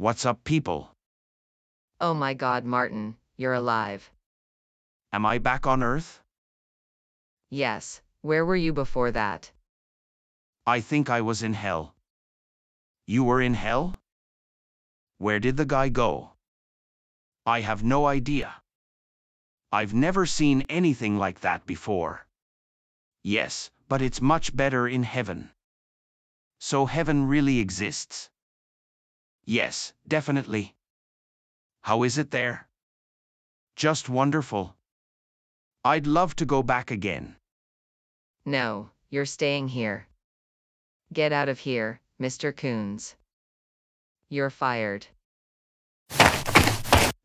What's up, people? Oh my god, Martin, you're alive. Am I back on Earth? Yes, where were you before that? I think I was in hell. You were in hell? Where did the guy go? I have no idea. I've never seen anything like that before. Yes, but it's much better in heaven. So heaven really exists? Yes, definitely. How is it there? Just wonderful. I'd love to go back again. No, you're staying here. Get out of here, Mr. Coons. You're fired.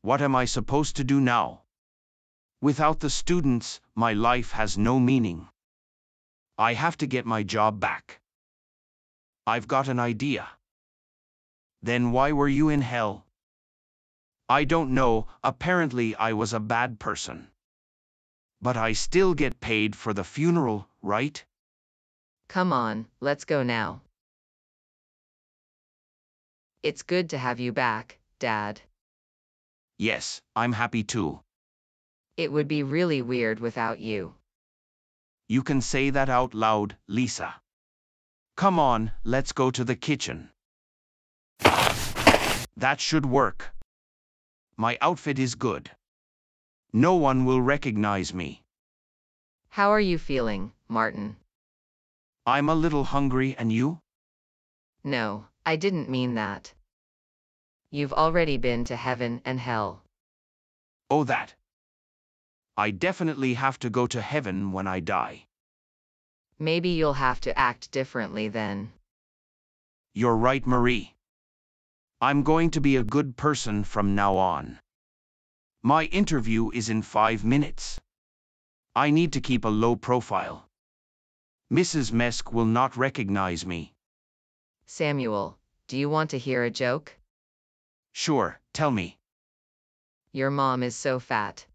What am I supposed to do now? Without the students, my life has no meaning. I have to get my job back. I've got an idea. Then why were you in hell? I don't know, apparently I was a bad person. But I still get paid for the funeral, right? Come on, let's go now. It's good to have you back, Dad. Yes, I'm happy too. It would be really weird without you. You can say that out loud, Lisa. Come on, let's go to the kitchen. That should work. My outfit is good. No one will recognize me. How are you feeling, Martin? I'm a little hungry and you? No, I didn't mean that. You've already been to heaven and hell. Oh, that. I definitely have to go to heaven when I die. Maybe you'll have to act differently then. You're right, Marie. I'm going to be a good person from now on. My interview is in five minutes. I need to keep a low profile. Mrs. Mesk will not recognize me. Samuel, do you want to hear a joke? Sure, tell me. Your mom is so fat.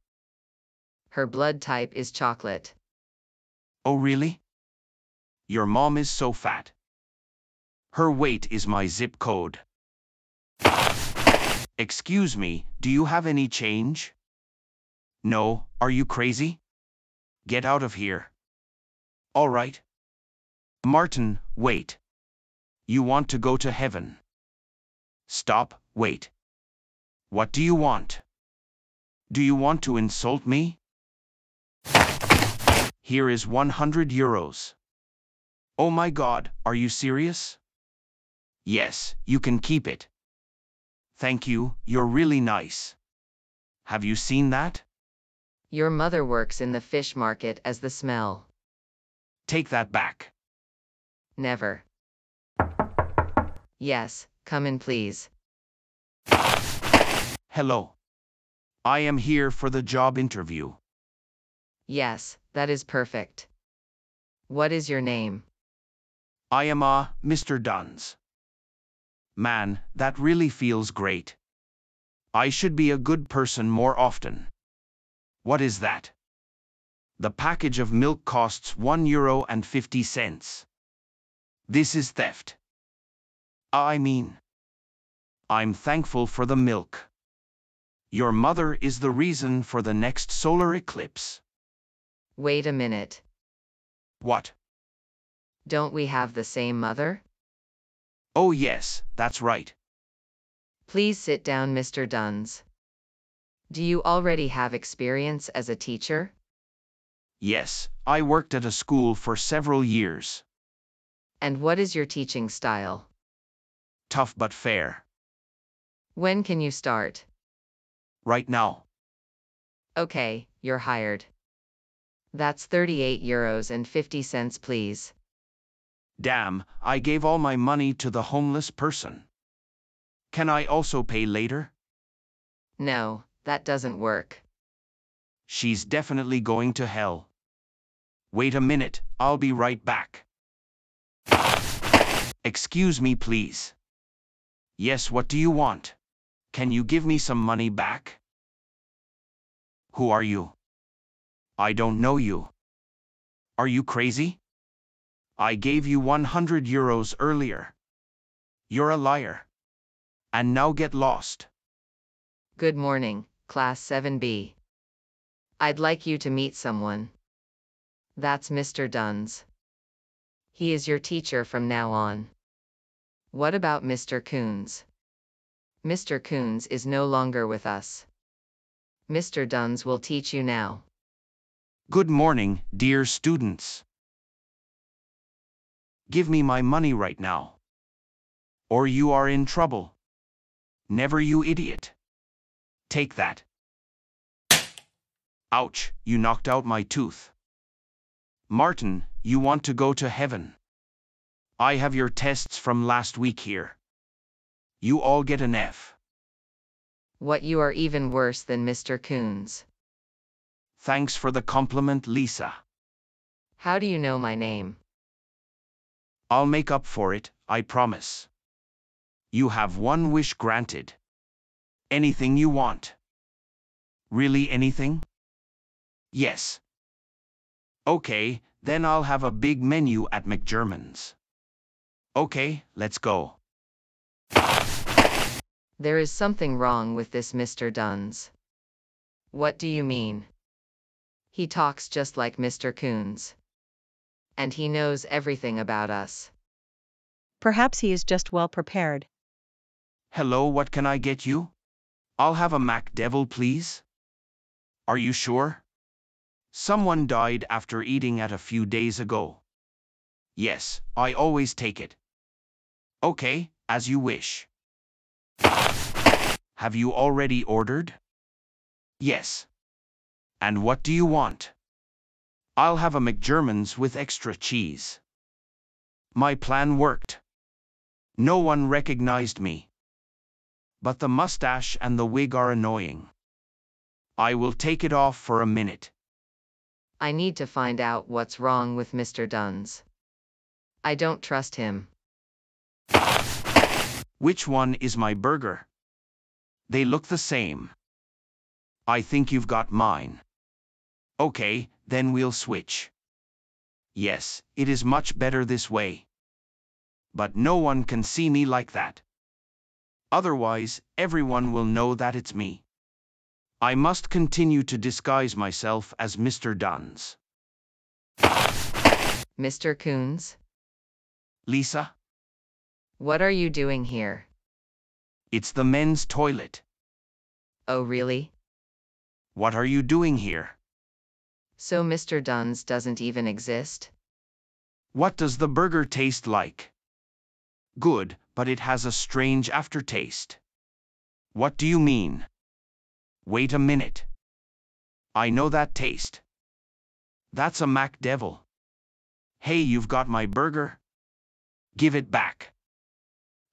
Her blood type is chocolate. Oh, really? Your mom is so fat. Her weight is my zip code. Excuse me, do you have any change? No, are you crazy? Get out of here. All right. Martin, wait. You want to go to heaven. Stop, wait. What do you want? Do you want to insult me? Here is 100 euros. Oh my god, are you serious? Yes, you can keep it. Thank you, you're really nice. Have you seen that? Your mother works in the fish market as the smell. Take that back. Never. Yes, come in please. Hello. I am here for the job interview. Yes, that is perfect. What is your name? I am uh, a Mr. Duns. Man, that really feels great. I should be a good person more often. What is that? The package of milk costs 1 euro and 50 cents. This is theft. I mean, I'm thankful for the milk. Your mother is the reason for the next solar eclipse. Wait a minute. What? Don't we have the same mother? Oh yes, that's right. Please sit down, Mr. Duns. Do you already have experience as a teacher? Yes, I worked at a school for several years. And what is your teaching style? Tough but fair. When can you start? Right now. Okay, you're hired. That's 38 euros and 50 cents, please. Damn, I gave all my money to the homeless person. Can I also pay later? No, that doesn't work. She's definitely going to hell. Wait a minute, I'll be right back. Excuse me, please. Yes, what do you want? Can you give me some money back? Who are you? I don't know you. Are you crazy? I gave you 100 euros earlier. You're a liar. And now get lost. Good morning, Class 7B. I'd like you to meet someone. That's Mr. Duns. He is your teacher from now on. What about Mr. Coons? Mr. Coons is no longer with us. Mr. Duns will teach you now. Good morning, dear students. Give me my money right now. Or you are in trouble. Never you idiot. Take that. Ouch, you knocked out my tooth. Martin, you want to go to heaven. I have your tests from last week here. You all get an F. What you are even worse than Mr. Coons. Thanks for the compliment, Lisa. How do you know my name? I'll make up for it, I promise. You have one wish granted. Anything you want. Really anything? Yes. Okay, then I'll have a big menu at McGerman's. Okay, let's go. There is something wrong with this Mr. Duns. What do you mean? He talks just like Mr. Coons. And he knows everything about us. Perhaps he is just well prepared. Hello, what can I get you? I'll have a Mac Devil, please. Are you sure? Someone died after eating it a few days ago. Yes, I always take it. Okay, as you wish. Have you already ordered? Yes. And what do you want? I'll have a McGerman's with extra cheese. My plan worked. No one recognized me. But the mustache and the wig are annoying. I will take it off for a minute. I need to find out what's wrong with Mr. Duns. I don't trust him. Which one is my burger? They look the same. I think you've got mine. Okay, then we'll switch. Yes, it is much better this way. But no one can see me like that. Otherwise, everyone will know that it's me. I must continue to disguise myself as Mr. Duns. Mr. Coons? Lisa, What are you doing here? it's the men's toilet. Oh really? What are you doing here? So Mr. Duns doesn't even exist? What does the burger taste like? Good, but it has a strange aftertaste. What do you mean? Wait a minute. I know that taste. That's a Mac Devil. Hey, you've got my burger? Give it back.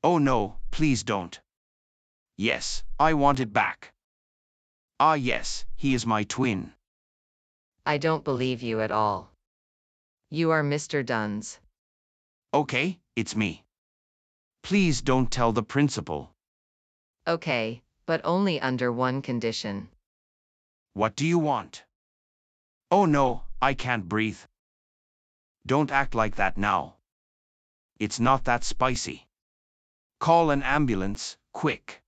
Oh no, please don't. Yes, I want it back. Ah yes, he is my twin. I don't believe you at all. You are Mr. Duns. Okay, it's me. Please don't tell the principal. Okay, but only under one condition. What do you want? Oh no, I can't breathe. Don't act like that now. It's not that spicy. Call an ambulance, quick.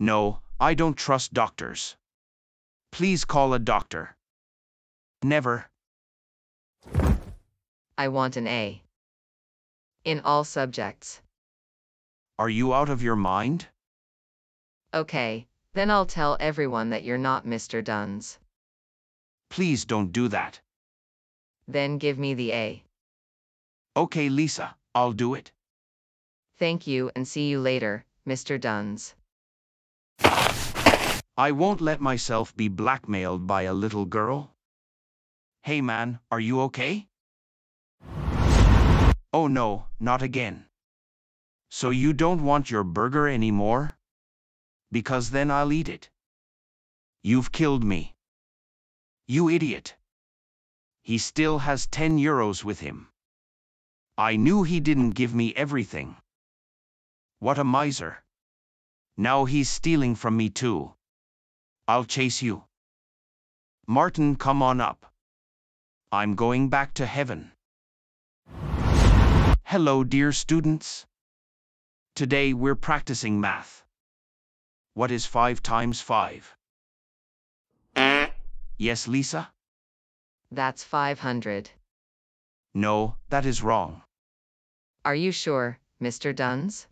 No, I don't trust doctors. Please call a doctor. Never. I want an A. In all subjects. Are you out of your mind? Okay, then I'll tell everyone that you're not Mr. Duns. Please don't do that. Then give me the A. Okay, Lisa, I'll do it. Thank you and see you later, Mr. Duns. I won't let myself be blackmailed by a little girl. Hey man, are you okay? Oh no, not again. So you don't want your burger anymore? Because then I'll eat it. You've killed me. You idiot. He still has 10 euros with him. I knew he didn't give me everything. What a miser. Now he's stealing from me too. I'll chase you. Martin, come on up. I'm going back to heaven. Hello, dear students. Today we're practicing math. What is 5 times 5? Yes, Lisa? That's 500. No, that is wrong. Are you sure, Mr. Duns?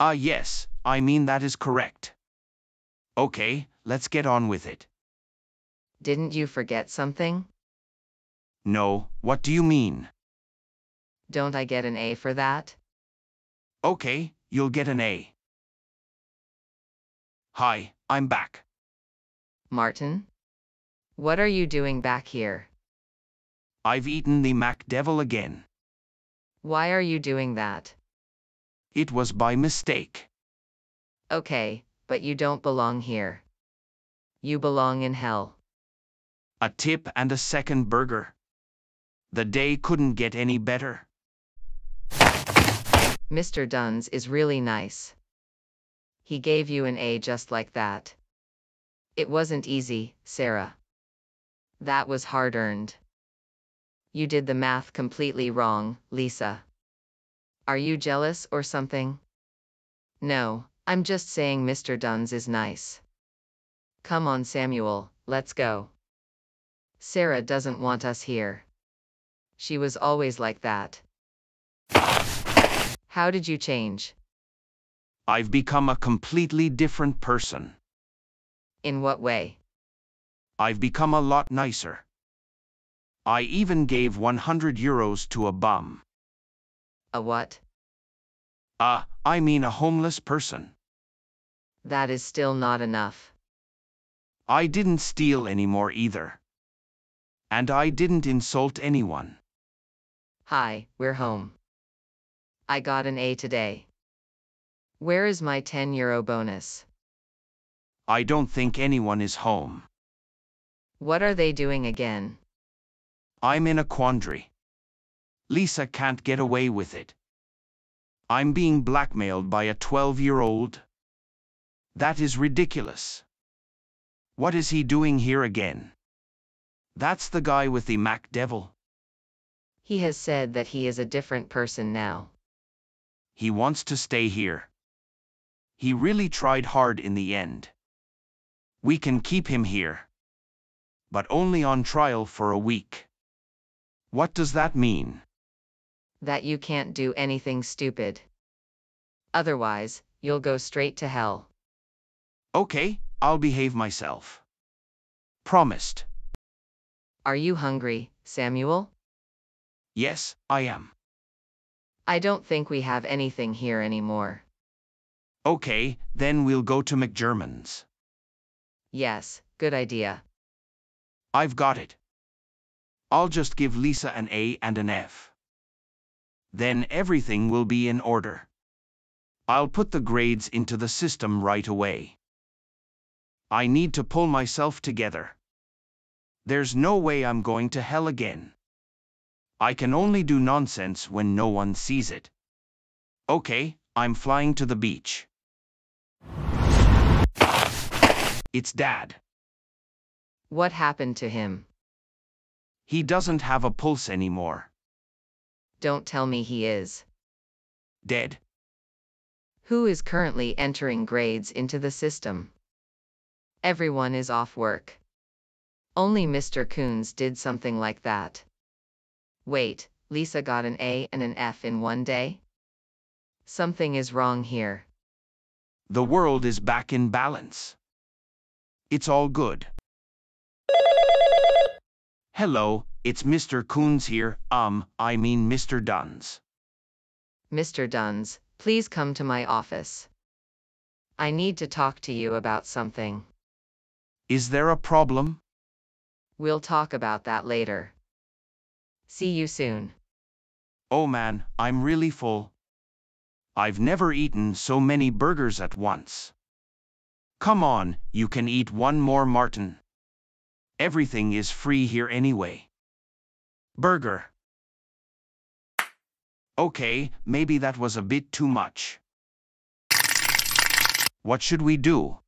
Ah, yes, I mean that is correct. Okay, let's get on with it. Didn't you forget something? No, what do you mean? Don't I get an A for that? Okay, you'll get an A. Hi, I'm back. Martin? What are you doing back here? I've eaten the Mac Devil again. Why are you doing that? It was by mistake. Okay, but you don't belong here. You belong in hell. A tip and a second burger. The day couldn't get any better. Mr. Duns is really nice. He gave you an A just like that. It wasn't easy, Sarah. That was hard earned. You did the math completely wrong, Lisa. Are you jealous or something? No, I'm just saying Mr. Duns is nice. Come on, Samuel, let's go. Sarah doesn't want us here. She was always like that. How did you change? I've become a completely different person. In what way? I've become a lot nicer. I even gave 100 euros to a bum. A what? Ah, uh, I mean a homeless person. That is still not enough. I didn't steal anymore either. And I didn't insult anyone. Hi, we're home. I got an A today. Where is my 10 euro bonus? I don't think anyone is home. What are they doing again? I'm in a quandary. Lisa can't get away with it. I'm being blackmailed by a 12 year old. That is ridiculous. What is he doing here again? That's the guy with the Mac Devil. He has said that he is a different person now. He wants to stay here. He really tried hard in the end. We can keep him here. But only on trial for a week. What does that mean? That you can't do anything stupid. Otherwise, you'll go straight to hell. Okay, I'll behave myself. Promised. Are you hungry, Samuel? Yes, I am. I don't think we have anything here anymore. Okay, then we'll go to McGerman's. Yes, good idea. I've got it. I'll just give Lisa an A and an F. Then everything will be in order. I'll put the grades into the system right away. I need to pull myself together. There's no way I'm going to hell again. I can only do nonsense when no one sees it. Okay, I'm flying to the beach. It's Dad. What happened to him? He doesn't have a pulse anymore. Don't tell me he is. Dead. Who is currently entering grades into the system? Everyone is off work. Only Mr. Coons did something like that. Wait, Lisa got an A and an F in one day? Something is wrong here. The world is back in balance. It's all good. Hello, it's Mr. Coons here, um, I mean Mr. Duns. Mr. Duns, please come to my office. I need to talk to you about something. Is there a problem? We'll talk about that later. See you soon. Oh man, I'm really full. I've never eaten so many burgers at once. Come on, you can eat one more Martin. Everything is free here anyway. Burger. Okay, maybe that was a bit too much. What should we do?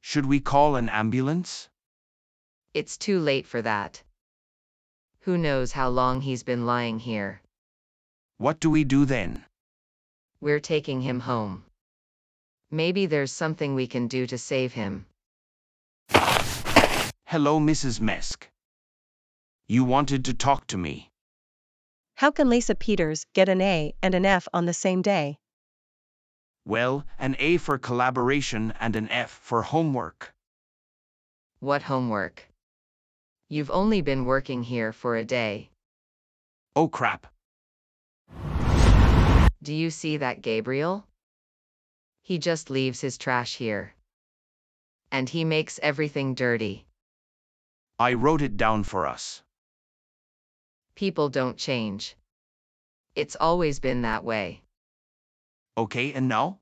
Should we call an ambulance? It's too late for that. Who knows how long he's been lying here. What do we do then? We're taking him home. Maybe there's something we can do to save him. Hello, Mrs. Mesk. You wanted to talk to me. How can Lisa Peters get an A and an F on the same day? Well, an A for collaboration and an F for homework. What homework? You've only been working here for a day. Oh crap. Do you see that Gabriel? He just leaves his trash here. And he makes everything dirty. I wrote it down for us. People don't change. It's always been that way. Okay, and now?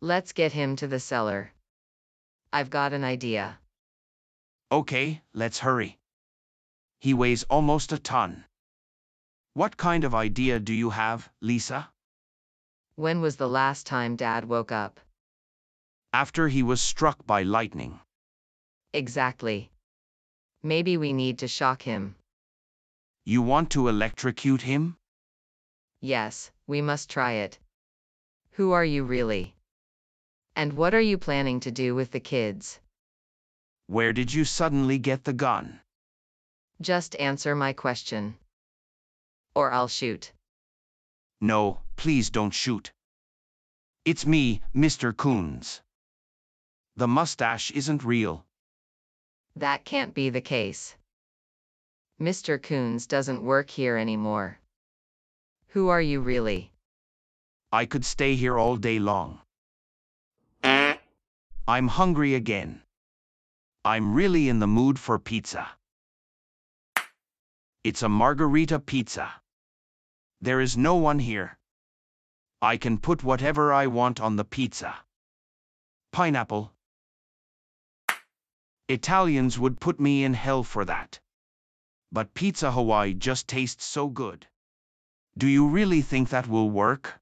Let's get him to the cellar. I've got an idea. Okay, let's hurry. He weighs almost a ton. What kind of idea do you have, Lisa? When was the last time Dad woke up? After he was struck by lightning. Exactly. Maybe we need to shock him. You want to electrocute him? Yes, we must try it. Who are you really? And what are you planning to do with the kids? Where did you suddenly get the gun? Just answer my question. Or I'll shoot. No, please don't shoot. It's me, Mr. Coons. The mustache isn't real. That can't be the case. Mr. Coons doesn't work here anymore. Who are you really? I could stay here all day long. I'm hungry again. I'm really in the mood for pizza. It's a margarita pizza. There is no one here. I can put whatever I want on the pizza. Pineapple. Italians would put me in hell for that. But Pizza Hawaii just tastes so good. Do you really think that will work?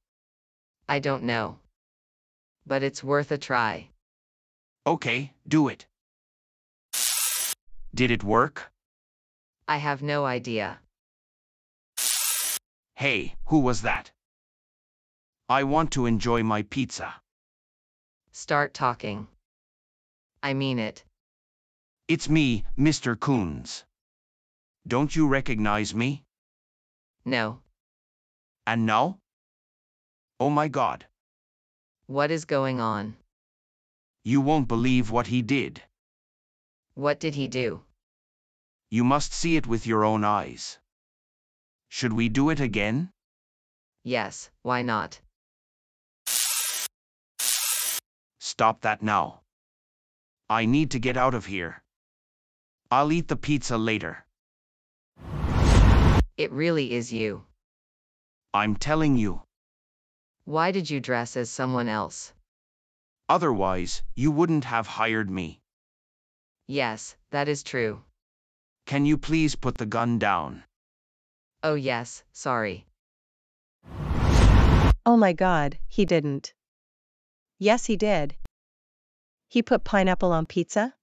I don't know. But it's worth a try. Okay, do it. Did it work? I have no idea. Hey, who was that? I want to enjoy my pizza. Start talking. I mean it. It's me, Mr. Coons. Don't you recognize me? No. And now? Oh my god. What is going on? You won't believe what he did. What did he do? You must see it with your own eyes. Should we do it again? Yes, why not? Stop that now. I need to get out of here. I'll eat the pizza later. It really is you. I'm telling you. Why did you dress as someone else? Otherwise, you wouldn't have hired me. Yes, that is true. Can you please put the gun down? Oh yes, sorry. Oh my god, he didn't. Yes, he did. He put pineapple on pizza?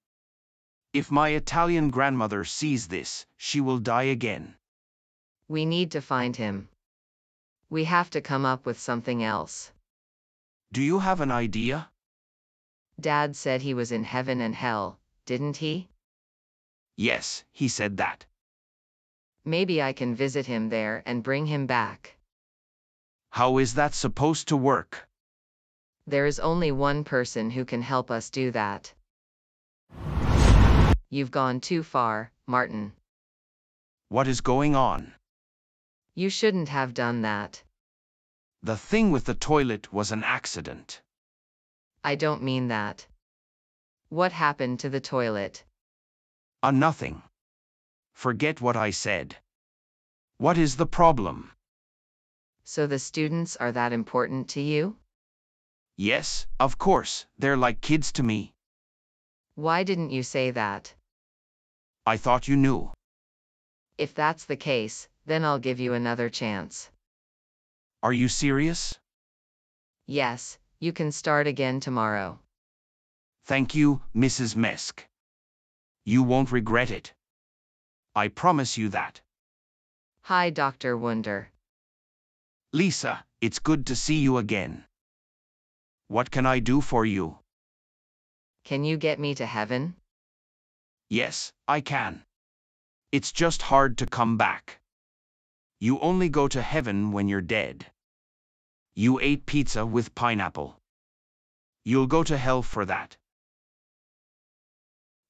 If my Italian grandmother sees this, she will die again. We need to find him. We have to come up with something else. Do you have an idea? Dad said he was in heaven and hell, didn't he? Yes, he said that. Maybe I can visit him there and bring him back. How is that supposed to work? There is only one person who can help us do that. You've gone too far, Martin. What is going on? You shouldn't have done that. The thing with the toilet was an accident. I don't mean that. What happened to the toilet? A nothing. Forget what I said. What is the problem? So the students are that important to you? Yes, of course, they're like kids to me. Why didn't you say that? I thought you knew. If that's the case, then I'll give you another chance. Are you serious? Yes, you can start again tomorrow. Thank you, Mrs. Mesk. You won't regret it. I promise you that. Hi, Dr. Wunder. Lisa, it's good to see you again. What can I do for you? Can you get me to heaven? Yes, I can. It's just hard to come back. You only go to heaven when you're dead. You ate pizza with pineapple. You'll go to hell for that.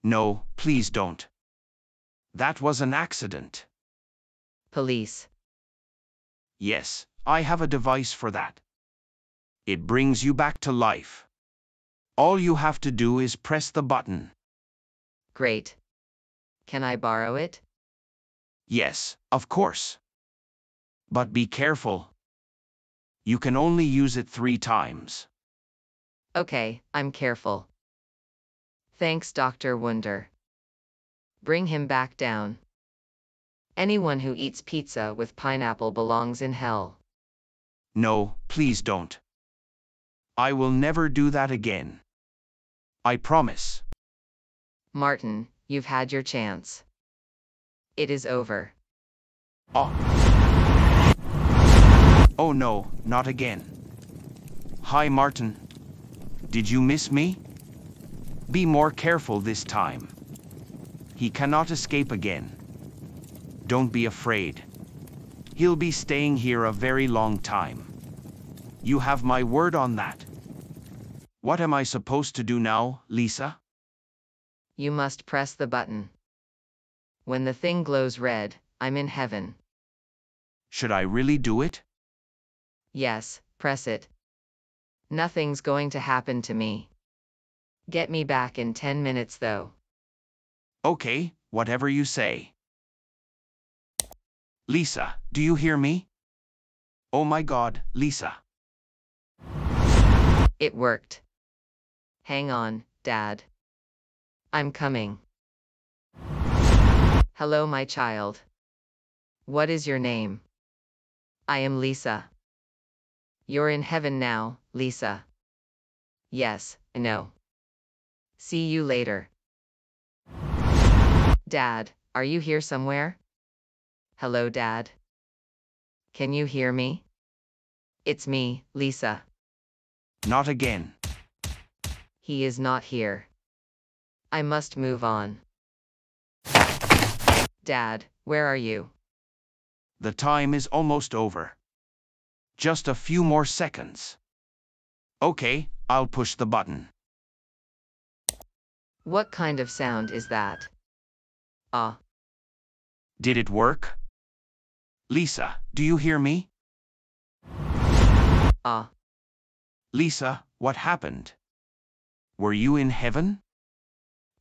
No, please don't. That was an accident. Police. Yes, I have a device for that. It brings you back to life. All you have to do is press the button. Great. Can I borrow it? Yes, of course. But be careful. You can only use it three times. Okay, I'm careful. Thanks, Dr. Wunder. Bring him back down. Anyone who eats pizza with pineapple belongs in hell. No, please don't. I will never do that again. I promise. Martin, you've had your chance. It is over. Oh. Oh no, not again. Hi, Martin. Did you miss me? Be more careful this time. He cannot escape again. Don't be afraid. He'll be staying here a very long time. You have my word on that. What am I supposed to do now, Lisa? You must press the button. When the thing glows red, I'm in heaven. Should I really do it? Yes, press it. Nothing's going to happen to me. Get me back in 10 minutes though. Okay, whatever you say. Lisa, do you hear me? Oh my god, Lisa. It worked. Hang on, Dad. I'm coming. Hello, my child. What is your name? I am Lisa. You're in heaven now, Lisa. Yes, I know. See you later. Dad, are you here somewhere? Hello, Dad. Can you hear me? It's me, Lisa. Not again. He is not here. I must move on. Dad, where are you? The time is almost over. Just a few more seconds. Okay, I'll push the button. What kind of sound is that? Ah, Did it work? Lisa, do you hear me? ah, Lisa, what happened? Were you in heaven?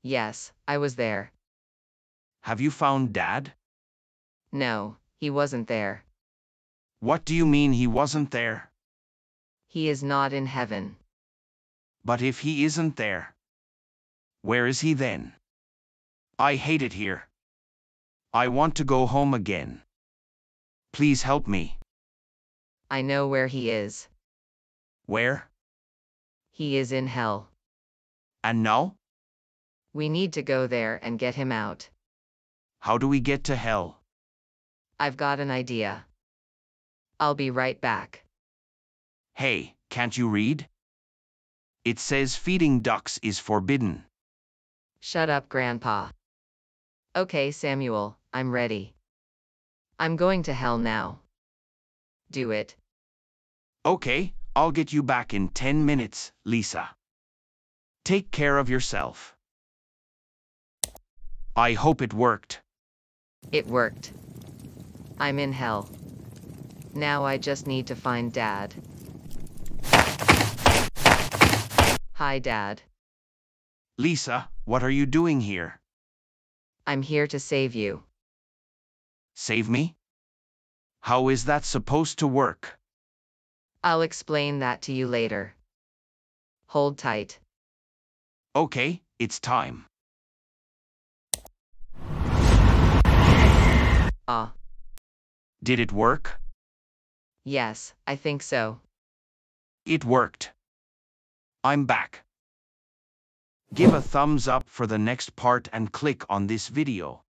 yes, I was there. Have you found Dad? No, he wasn't there. What do you mean he wasn't there? He is not in heaven. But if he isn't there, where is he then? I hate it here. I want to go home again. Please help me. I know where he is. Where? He is in hell. And now? We need to go there and get him out. How do we get to hell? I've got an idea. I'll be right back. Hey, can't you read? It says feeding ducks is forbidden. Shut up, Grandpa. Okay, Samuel, I'm ready. I'm going to hell now. Do it. Okay, I'll get you back in 10 minutes, Lisa. Take care of yourself. I hope it worked. It worked. I'm in hell. Now I just need to find Dad. Hi, Dad. Lisa, what are you doing here? I'm here to save you. Save me? How is that supposed to work? I'll explain that to you later. Hold tight. Okay, it's time. Ah, Did it work? yes, I think so. It worked. I'm back. Give a thumbs up for the next part and click on this video.